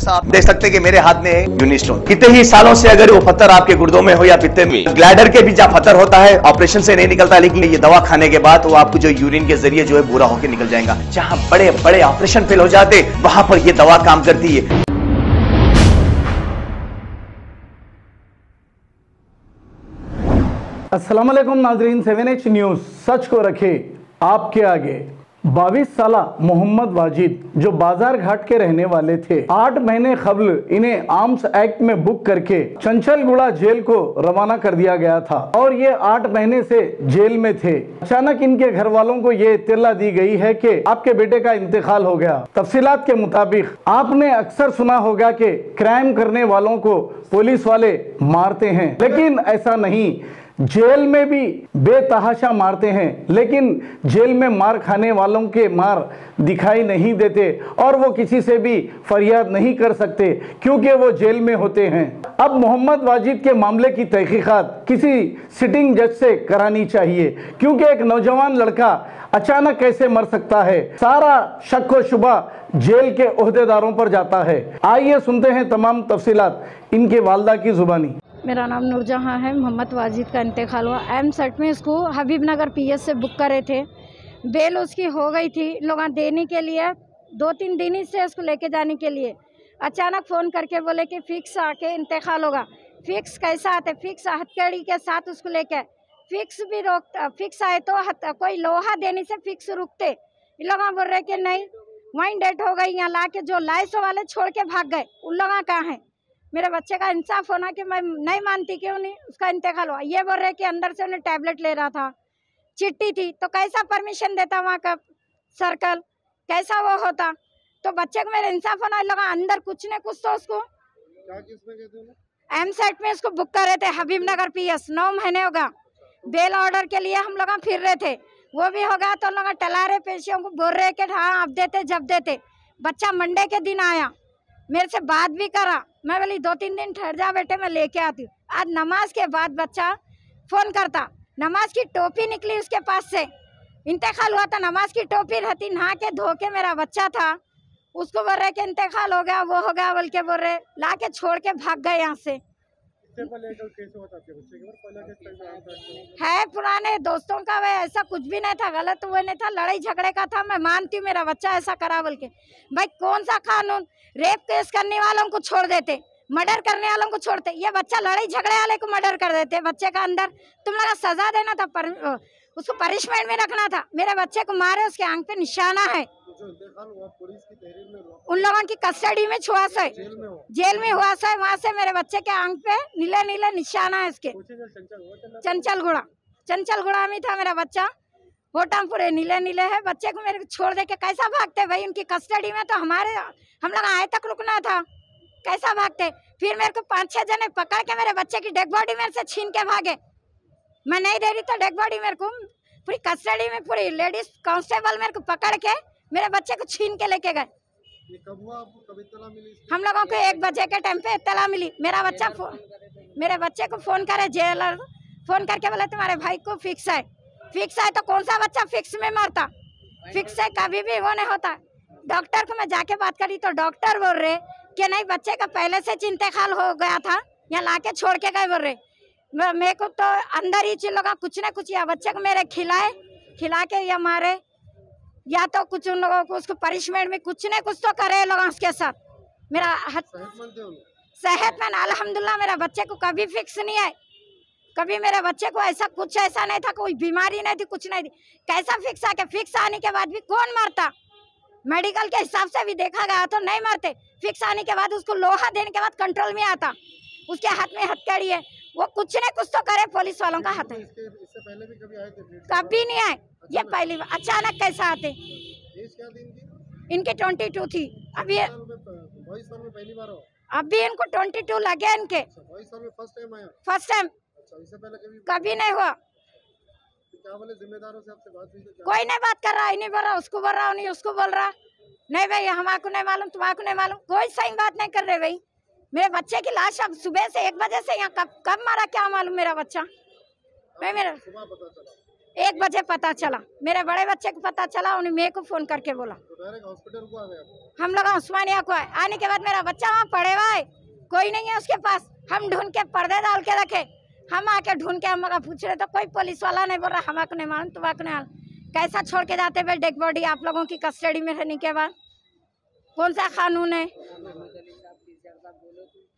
जैसा आप देख सकते हैं कि मेरे हाथ में है यूनिस्टोन। कितने ही सालों से अगर वो पत्थर आपके गुर्दों में हो या पित्ते में ग्लैडर के भी जहाँ पत्थर होता है ऑपरेशन से नहीं निकलता लेकिन ये दवा खाने के बाद वो आपको जो यूरिन के ज़रिए जो है बुरा होकर निकल जाएगा। जहाँ बड़े बड़े ऑपरेशन फेल हो जाते वहाँ पर ये दवा काम करती है। वालेकुम नाजरीन सेवन एच न्यूज़ सच को रखे आपके आगे। बाईस साल मोहम्मद वाजिद, जो बाज़ार घाट के रहने वाले थे। आठ महीने कबल इन्हें आर्म्स एक्ट में बुक करके चंचलगुड़ा जेल को रवाना कर दिया गया था। और ये आठ महीने से जेल में थे। अचानक इनके घर वालों को ये इत्तला दी गई है कि आपके बेटे का इंतकाल हो गया। तफसीलात के मुताबिक आपने अक्सर सुना होगा कि क्राइम करने वालों को पुलिस वाले मारते हैं, लेकिन ऐसा नहीं। जेल में भी बेतहाशा मारते हैं, लेकिन जेल में मार खाने वालों के मार दिखाई नहीं देते और वो किसी से भी फरियाद नहीं कर सकते, क्योंकि वो जेल में होते हैं। अब मोहम्मद वाजिद के मामले की तहकीकात किसी सिटिंग जज से करानी चाहिए, क्योंकि एक नौजवान लड़का अचानक कैसे मर सकता है? सारा शक व शुबा जेल के अहदेदारों पर जाता है। आइए सुनते हैं तमाम तफसीलात, इनके वालदा की जुबानी। मेरा नाम नूरजहाँ है मोहम्मद वाजिद का इंतकाल हुआ। एम सेट में इसको हबीब नगर पीएस से बुक करे थे। बेल उसकी हो गई थी लोग देने के लिए दो तीन दिन ही से उसको लेके जाने के लिए। अचानक फ़ोन करके बोले कि फ़िक्स आके इंतकाल होगा। फ़िक्स कैसा आते फिक्स हथकड़ी के साथ उसको लेके। फिक्स भी रोक फिक्स आए तो हथ, कोई लोहा देने से फिक्स रुकते। लोग बोल रहे कि नहीं वहीं डेट हो गई यहाँ ला के जो लाइसो वाले छोड़ के भाग गए। उन लोग कहाँ हैं? मेरे बच्चे का इंसाफ होना कि मैं नहीं मानती क्यों नहीं? उसका इंतकाल हुआ। ये बोल रहे कि अंदर से उन्हें टैबलेट ले रहा था। चिट्ठी थी। तो कैसा परमिशन देता वहाँ का सर्कल कैसा वो होता? तो बच्चे को मेरा इंसाफ होना लगा। अंदर कुछ न कुछ तो उसको एम सेट में उसको बुक कर रहे थे। हबीब नगर पी एस नौ महीने होगा। बेल ऑर्डर के लिए हम लोग फिर रहे थे। वो भी होगा तो लोग टला रहे पेशियों को। बोल रहे कि हाँ अब देते जब देते। बच्चा मंडे के दिन आया। मेरे से बात भी करा। मैं बोली दो तीन दिन ठहर जा बेटे, मैं लेके आती हूँ। आज नमाज़ के बाद बच्चा फ़ोन करता, नमाज़ की टोपी निकली उसके पास से। इंतकाल हुआ था, नमाज़ की टोपी रहती नहा के धो के मेरा बच्चा था। उसको बोल रहे कि, इंतकाल हो गया, वो हो गया, बोल के बोल रहे ला के छोड़ के भाग गए यहाँ से। है पुराने दोस्तों का वह ऐसा कुछ भी नहीं था गलत वो नहीं था लड़ाई झगड़े का था मैं मानती हूँ मेरा बच्चा ऐसा करा बोल के भाई कौन सा कानून? रेप केस करने वालों को छोड़ देते मर्डर करने वालों को छोड़ते। ये बच्चा लड़ाई झगड़े वाले को मर्डर कर देते बच्चे का अंदर तुम लोग सजा देना था पर, उसको पनिशमेंट में रखना था। मेरे बच्चे को मारे उसके आँख पे निशाना है। उन लोगों की कस्टडी में छुआ से जेल में हुआ से वहाँ से मेरे बच्चे के आँख पे नीले नीले निशाना है इसके। चंचल गुड़ा चंचल? गुड़ा में था मेरा बच्चा। होटम पूरे नीले नीले है। बच्चे को मेरे को छोड़ दे के कैसा भागते भाई? उनकी कस्टडी में तो हमारे हम लोग आए तक रुकना था। कैसा भागते? फिर मेरे को पाँच छह जने पकड़ के मेरे बच्चे की डेड बॉडी मेरे से छीन के भागे। मैं नहीं दे रही तो डेड बॉडी मेरे को पूरी कस्टडी में पूरी लेडीज़ कांस्टेबल मेरे को पकड़ के मेरे बच्चे को छीन के लेके गए। हम लोगों को एक बजे के टाइम पे इतला मिली। मेरा बच्चा मेरे बच्चे को फ़ोन करे जेलर फ़ोन करके बोले तुम्हारे भाई को फिक्स है। फिक्स है तो कौन सा बच्चा फिक्स में मरता? फिक्स है कभी भी वो नहीं होता। डॉक्टर को मैं जाके बात करी तो डॉक्टर बोल रहे कि नहीं बच्चे का पहले से इंतकाल हो गया था या ला के छोड़ के गए बोल रहे। मेरे को तो अंदर ही चिल्लो का कुछ ना कुछ या बच्चे को मेरे खिलाए खिला के या मारे। या तो कुछ उन लोगों को उसको पनिशमेंट में कुछ न कुछ तो करे लोग उसके साथ। मेरा सेहतमंद अल्हम्दुलिल्लाह मेरा बच्चे को कभी फिक्स नहीं है। कभी मेरे बच्चे को ऐसा कुछ ऐसा नहीं था कोई बीमारी नहीं थी कुछ नहीं थी। कैसा फिक्स आके फिक्स आने के बाद भी कौन मरता? मेडिकल के हिसाब से भी देखा गया तो नहीं मरते। फिक्स आने के बाद उसको लोहा देने के बाद कंट्रोल में आता। उसके हाथ में हथकड़ी है। वो कुछ न कुछ तो करे पुलिस वालों का हाथ है। कभी नहीं आए। ये पहली बार अचानक कैसा आते? इनके ट्वेंटी टू थी। अभी अभी इनको ट्वेंटी टू लगे इनके। फ़र्स्ट टाइम कभी नहीं हुआ। कोई नहीं बात कर रहा है नहीं बोल रहा उसको बोल रहा नहीं उसको बोल रहा। नहीं भाई हमारे को नहीं मालूम तुम्हारे नहीं मालूम। कोई सही बात नहीं कर रहे भाई। मेरे बच्चे की लाश अब सुबह से एक बजे से यहाँ कब कब मारा क्या मालूम मेरा बच्चा? मैं मेरा एक बजे पता चला। मेरे बड़े बच्चे को पता चला, उन्हें मेरे को फ़ोन करके बोला। तो हम लोग उस्मानिया को आए। आने के बाद मेरा बच्चा वहाँ पड़े हुआ है। कोई नहीं है उसके पास। हम ढूंढ के पर्दे डाल के रखे। हम आके ढूंढ के हम लोग पूछ रहे तो कोई पुलिस वाला नहीं बोल रहा? हमारे नहीं मालूम, तुम्हारे नहीं कैसा छोड़ के जाते भाई? डेड बॉडी आप लोगों की कस्टडी में रहने के बाद। कौन सा कानून है?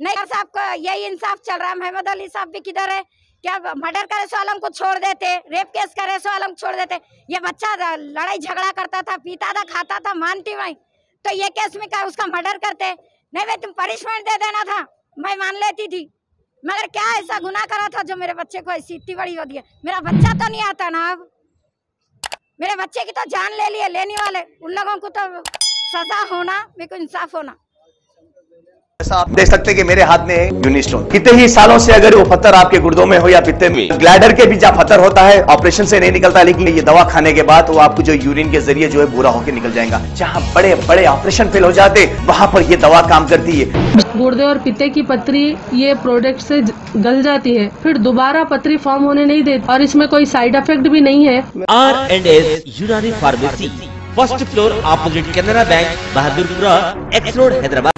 नहीं साहब को यही इंसाफ चल रहा है। मोहम्मद अली साहब भी किधर है? क्या मर्डर करे सो आलम को छोड़ देते? रेप केस करे सो आलम छोड़ देते? ये बच्चा लड़ाई झगड़ा करता था, पीता था, खाता था, मानती वही तो ये केस में क्या उसका मर्डर करते? नहीं भाई, तुम पनिशमेंट दे देना था। मैं मान लेती थी। मगर क्या ऐसा गुना करा था जो मेरे बच्चे को ऐसी इतनी बड़ी हो दिया? मेरा बच्चा तो नहीं आता ना अब। मेरे बच्चे की तो जान ले लिए, लेने वाले। उन लोगों को तो सजा होना, मेरे को इंसाफ होना। ऐसा आप देख सकते हैं कि मेरे हाथ में है यूनिस्टोन। कितने ही सालों से अगर वो पत्थर आपके गुर्दों में हो या पित्ते में ग्लैडर के भी जहाँ पत्थर होता है ऑपरेशन से नहीं निकलता लेकिन ये दवा खाने के बाद वो आपको जो यूरिन के ज़रिए जो है बुरा होकर निकल जाएगा। जहाँ बड़े बड़े ऑपरेशन फेल हो जाते वहाँ पर ये दवा काम करती है। गुर्दे और पित्ते की पत्री ये प्रोडक्ट से गल जाती है। फिर दोबारा पत्री फॉर्म होने नहीं देती और इसमें कोई साइड इफ़ेक्ट भी नहीं है। R and S Unani pharmacy first floor opposite Canara bank Bahadurpura X road Hyderabad.